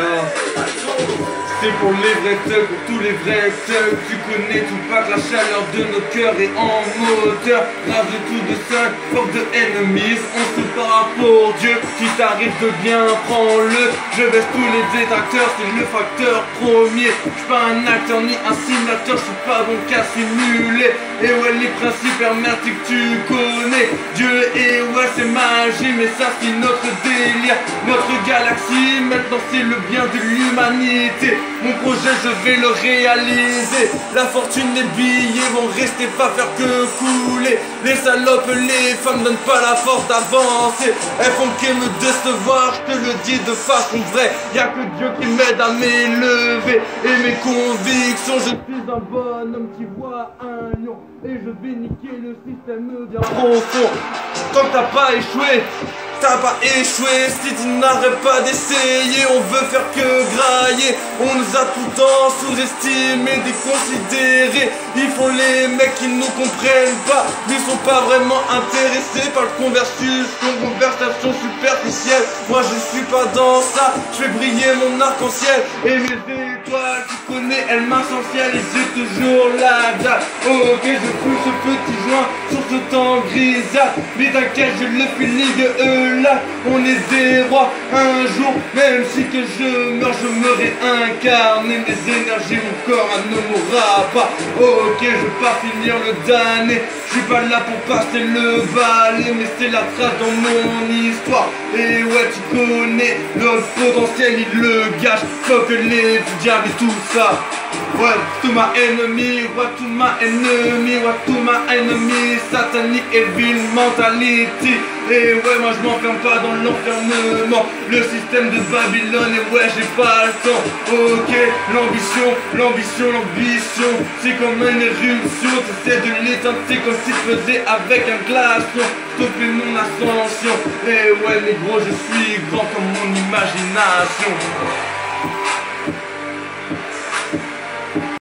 y'all. C'est pour les vrais thugs, pour tous les vrais thugs. Tu connais tout pas que la chaleur de nos cœurs est en moteur Rave de tout de seul, force de ennemis On se part pour Dieu, si t'arrive de bien, prends-le. Je baisse tous les détracteurs, c'est le facteur premier. J'suis pas un acteur ni un simulateur, j'suis pas bon qu'à simuler. Et ouais les principes hermétiques tu connais. Dieu et ouais c'est magie, mais ça c'est notre délire. Notre galaxie, maintenant c'est le bien de l'humanité mon projet je vais le réaliser. La fortune, les billets vont rester pas faire que couler. Les salopes, les femmes donnent pas la force d'avancer. Elles font qu'elles me décevoir, je te le dis de façon vraie. Y'a que Dieu qui m'aide à m'élever. Et mes convictions, je suis un bonhomme qui voit un lion. Et je vais niquer le système bien profond. Tant t'as pas échoué T'as pas échoué si tu n'arrêtes pas d'essayer On veut faire que grailler. On nous a tout le temps sous-estimés, déconsidérés. Ils font les mecs qui nous comprennent pas Ils sont pas vraiment intéressés par le conversation Conversation superficielle. Moi je suis pas dans ça Je fais briller mon arc-en-ciel. Et mes étoiles tu connais elles m'essentiel Et j'ai toujours la date Ok je pousse ce petit joint temps grisard Mais je le finis de eux là, on est des rois. Un jour, même si que je meurs, je me réincarne. Mes énergies, mon corps ne mourra pas. Ok, je vais pas finir le damné. Je suis pas là pour passer le balai, mais c'est la trace dans mon histoire. Et ouais, tu connais le potentiel, il le gâche. Faut que les diables tout ça. Ouais, tout ma ennemi, ouais, tout ma ennemi, ouais, tout ma ennemi, satanique et ville mentality. Et ouais, moi je m'enferme pas dans l'enfermement, le système de Babylone, et ouais, j'ai pas le temps. Ok, l'ambition, l'ambition, l'ambition, c'est comme une éruption, t'essaies de l'éteindre, c'est comme si tu faisais avec un glaçon. Stopper mon ascension, et ouais, les gros, je suis grand comme mon imagination.